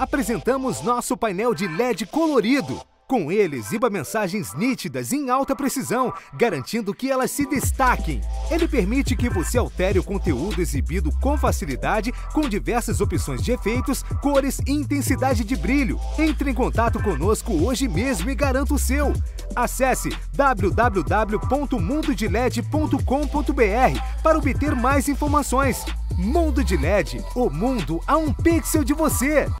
apresentamos nosso painel de LED colorido. Com ele, exiba mensagens nítidas em alta precisão, garantindo que elas se destaquem. Ele permite que você altere o conteúdo exibido com facilidade, com diversas opções de efeitos, cores e intensidade de brilho. Entre em contato conosco hoje mesmo e garanta o seu. Acesse www.mundodeled.com.br para obter mais informações. Mundo de LED, o mundo a um pixel de você.